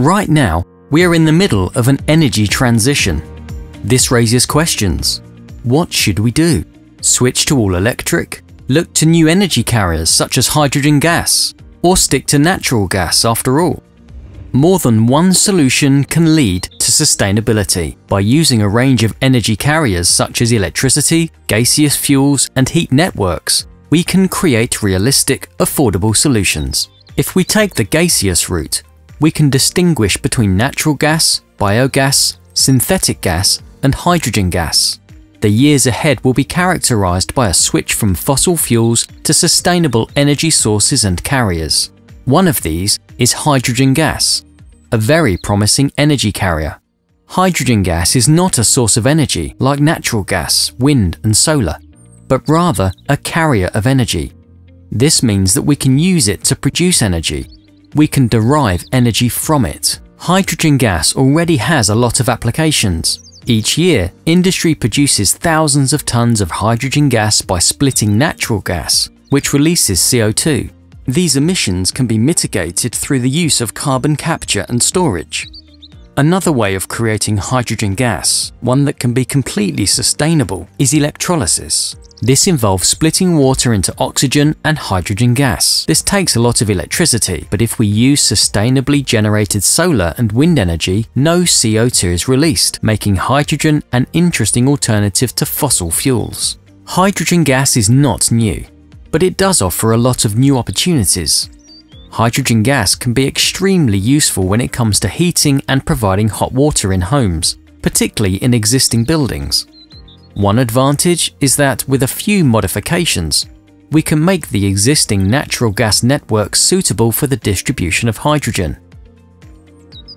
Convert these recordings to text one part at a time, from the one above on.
Right now, we are in the middle of an energy transition. This raises questions. What should we do? Switch to all electric? Look to new energy carriers such as hydrogen gas? Or stick to natural gas after all? More than one solution can lead to sustainability by using a range of energy carriers such as electricity, gaseous fuels, and heat networks. We can create realistic, affordable solutions. If we take the gaseous route, we can distinguish between natural gas, biogas, synthetic gas, and hydrogen gas. The years ahead will be characterized by a switch from fossil fuels to sustainable energy sources and carriers. One of these is hydrogen gas, a very promising energy carrier. Hydrogen gas is not a source of energy like natural gas, wind and solar, but rather a carrier of energy. This means that we can use it to produce energy. We can derive energy from it. Hydrogen gas already has a lot of applications. Each year, industry produces thousands of tons of hydrogen gas by splitting natural gas, which releases CO2. These emissions can be mitigated through the use of carbon capture and storage. Another way of creating hydrogen gas, one that can be completely sustainable, is electrolysis. This involves splitting water into oxygen and hydrogen gas. This takes a lot of electricity, but if we use sustainably generated solar and wind energy, no CO2 is released, making hydrogen an interesting alternative to fossil fuels. Hydrogen gas is not new but it does offer a lot of new opportunities. Hydrogen gas can be extremely useful when it comes to heating and providing hot water in homes, particularly in existing buildings. One advantage is that with a few modifications, we can make the existing natural gas network suitable for the distribution of hydrogen.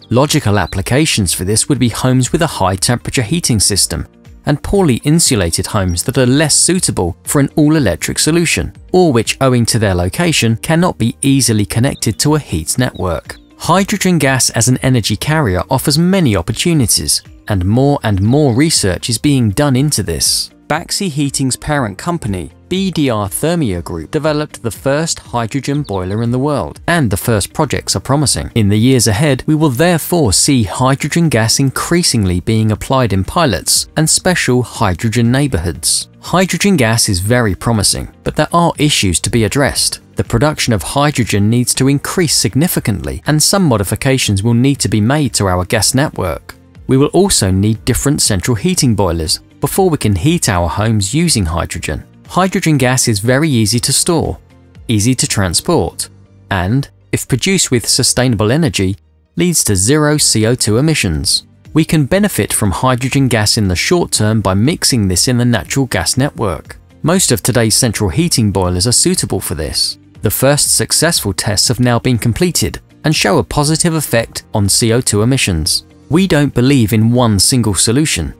Logical applications for this would be homes with a high temperature heating system and poorly insulated homes that are less suitable for an all-electric solution, or which owing to their location cannot be easily connected to a heat network. Hydrogen gas as an energy carrier offers many opportunities, and more and more research is being done into this. Baxi Heating's parent company, BDR Thermea Group developed the first hydrogen boiler in the world, and the first projects are promising. In the years ahead, we will therefore see hydrogen gas increasingly being applied in pilots and special hydrogen neighborhoods. Hydrogen gas is very promising, but there are issues to be addressed. The production of hydrogen needs to increase significantly, and some modifications will need to be made to our gas network. We will also need different central heating boilers before we can heat our homes using hydrogen. Hydrogen gas is very easy to store, easy to transport, and, if produced with sustainable energy, leads to zero CO2 emissions. We can benefit from hydrogen gas in the short term by mixing this in the natural gas network. Most of today's central heating boilers are suitable for this. The first successful tests have now been completed and show a positive effect on CO2 emissions. We don't believe in one single solution.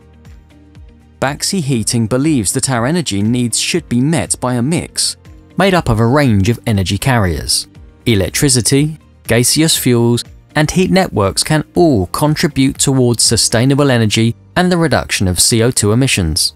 Baxi Heating believes that our energy needs should be met by a mix made up of a range of energy carriers. Electricity, gaseous fuels, and heat networks can all contribute towards sustainable energy and the reduction of CO2 emissions.